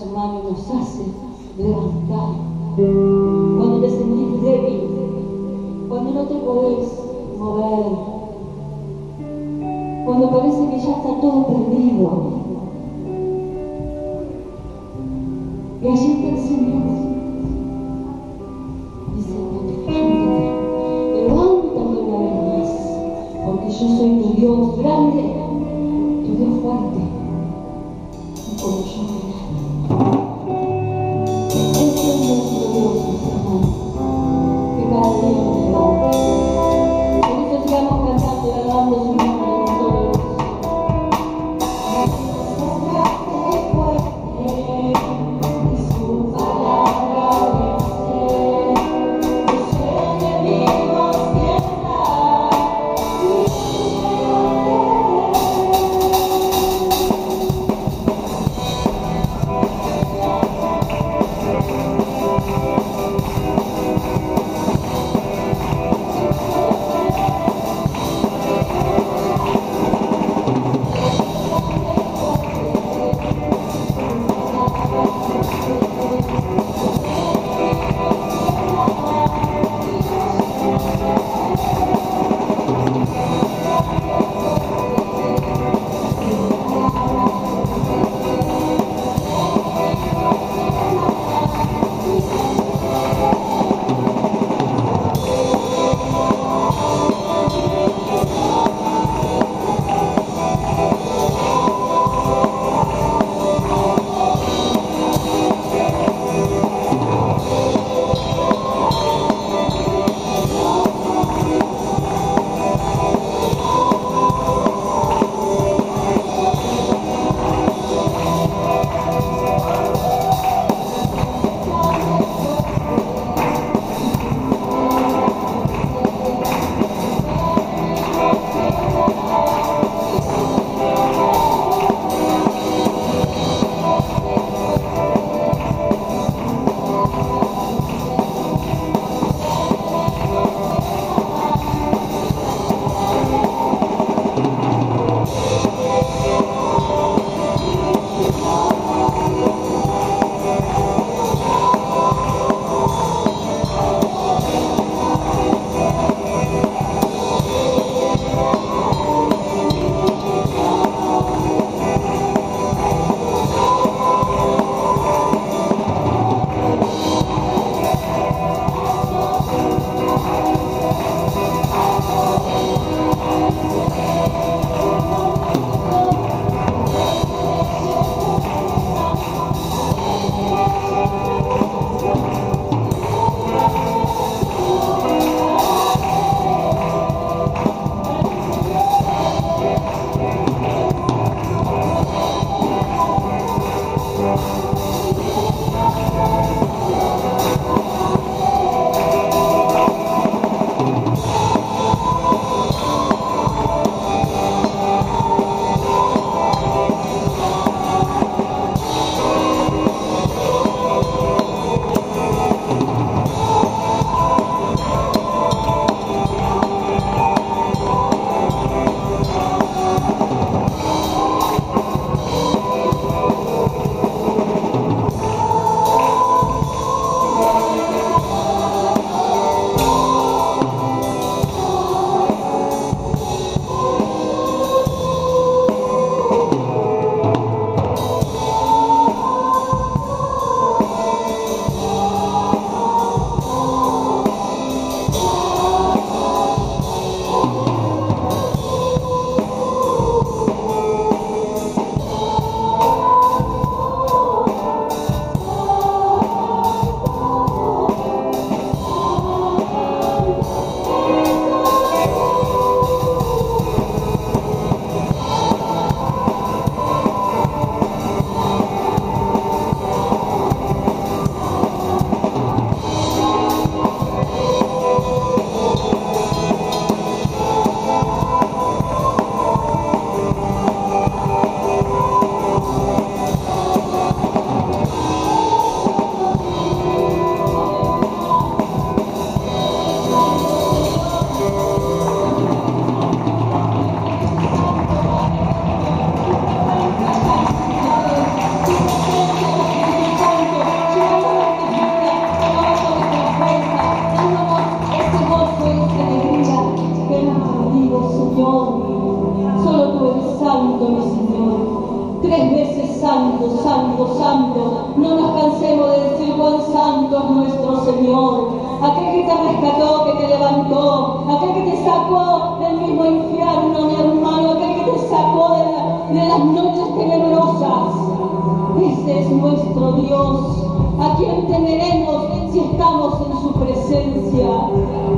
su mano nos hace levantar. Cuando te sentís débil, cuando no te podés mover, cuando parece que ya está todo perdido. Y allí está el Señor. Dice, levántate, levántate una vez más, porque yo soy tu Dios grande, Santo es nuestro Señor. Aquel que te rescató, que te levantó, aquel que te sacó del mismo infierno, mi hermano, aquel que te sacó de, las noches tenebrosas. Ese es nuestro Dios. ¿A quién temeremos si estamos en su presencia?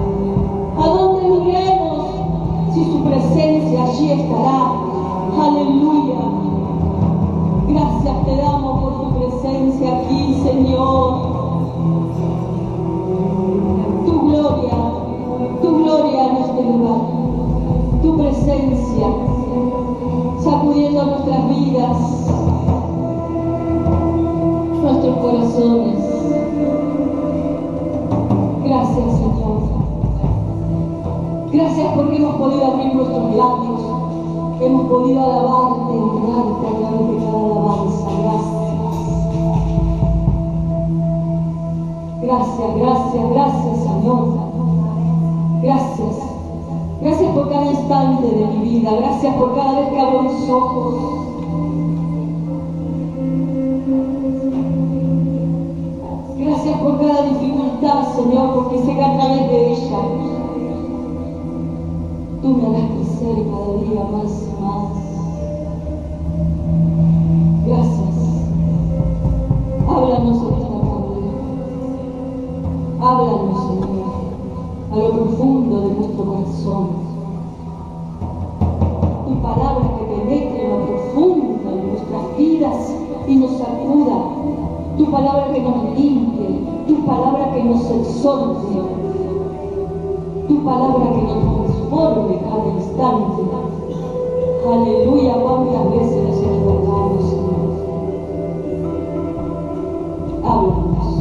Abrir nuestros labios, hemos podido alabarte, honrarte a través de cada alabanza. Gracias. Gracias, gracias, gracias, Señor. Gracias. Gracias por cada instante de mi vida. Gracias por cada vez que abro mis ojos. Gracias por cada dificultad, Señor, porque sé que a través de ella tú me harás crecer cada día más y más. Gracias. Háblanos en esta tarde. Háblanos, Señor, a lo profundo de nuestro corazón. Tu palabra que penetre en lo profundo de nuestras vidas y nos sacuda. Tu palabra que nos limpie. Tu palabra que nos exhorte. Tu palabra que nos transforme cada instante. Aleluya, cuántas veces nos equivocamos, Señor. Háblanos.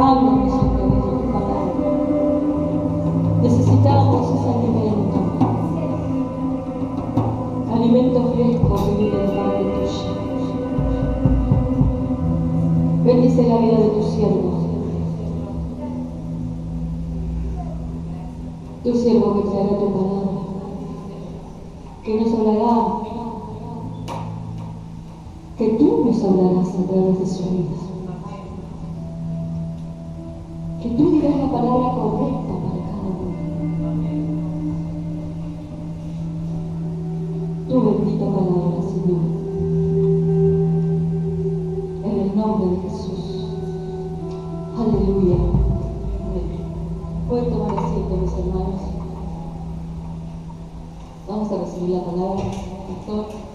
Háblanos través de tu palabra. Necesitamos ese alimento. Alimento fresco que viene de parte tuya. Bendice la vida de tus siervos. Tu siervo que traerá tu palabra, que nos hablará, que tú nos hablarás a través de su vida. Que tú dirás la palabra correcta para cada uno. Tu bendita palabra, Señor. En el nombre de Jesús. Aleluya. Amén. Pueden tomar mis hermanos. Vamos a recibir la palabra. Pastor.